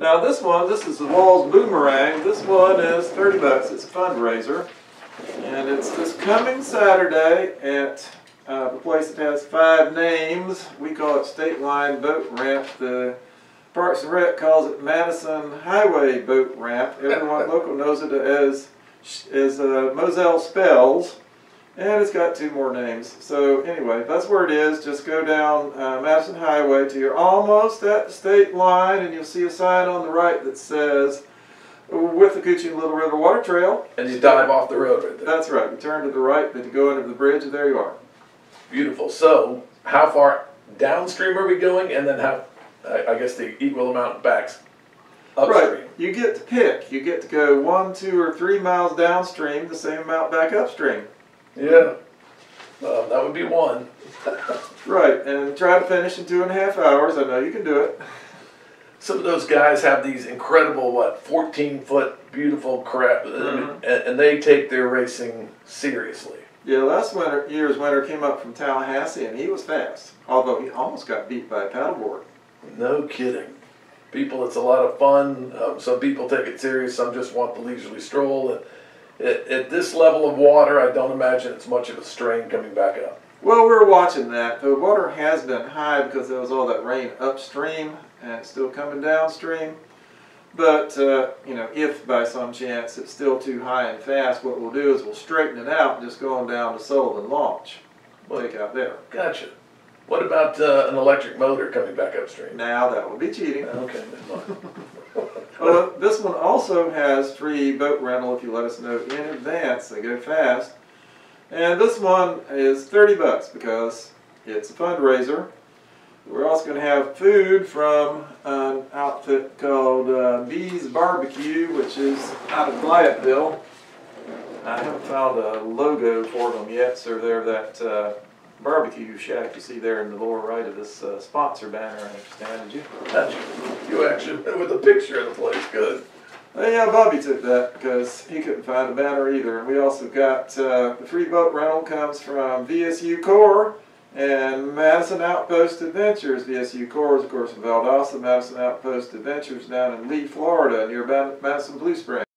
Now this one, this is the WWALS Boomerang. This one is 30 bucks. It's a fundraiser. And it's this coming Saturday at uh, the place that has five names. We call it State Line Boat Ramp. The Parks and Rec calls it Madison Highway Boat Ramp. Everyone local knows it as, as uh, Moselle Spells. And it's got two more names. So anyway, that's where it is. Just go down uh, Madison Highway till you're almost at the state line and you'll see a sign on the right that says Withlacoochee Little River Water Trail. And you dive off the road right there. That's right. You turn to the right, then you go under the bridge and there you are. Beautiful. So, how far downstream are we going? And then how, I I guess the equal amount backs upstream. Right. You get to pick. You get to go one, two, or three miles downstream, the same amount back upstream. Yeah. Uh, that would be one. Right. And try to finish in two and a half hours. I know you can do it. Some of those guys have these incredible, what, 14 foot beautiful crap, Mhm. and, and they take their racing seriously. Yeah, last winter, year's winter came up from Tallahassee and he was fast. Although he almost got beat by a paddleboard. No kidding. People, it's a lot of fun. Um, some people take it serious, some just want the leisurely stroll. And at, at this level of water, I don't imagine it's much of a strain coming back up. Well, we're watching that. The water has been high because there was all that rain upstream and it's still coming downstream. But, uh, you know, if by some chance it's still too high and fast, what we'll do is we'll straighten it out and just go on down to Sullivan Launch. We'll take out there. Gotcha. What about uh, an electric motor coming back upstream? Now that would be cheating. Okay, never mind. Well, this one also has free boat rental if you let us know in advance. They go fast. And this one is 30 bucks because it's a fundraiser. We're also going to have food from an outfit called uh, Bees Barbecue, which is out of Clyattville. I haven't found a logo for them yet, so they're that uh, barbecue shack you see there in the lower right of this uh, sponsor banner, I understand. Did you? Gotcha. Actually went with a picture of the place. Good. Uh, yeah, Bobby took that because he couldn't find a banner either. And we also got uh, the free boat rental comes from VSU Corps and Madison Outpost Adventures. VSU Corps is, of course, in Valdosta. Madison Outpost Adventures down in Lee, Florida, near Madison Blue Springs.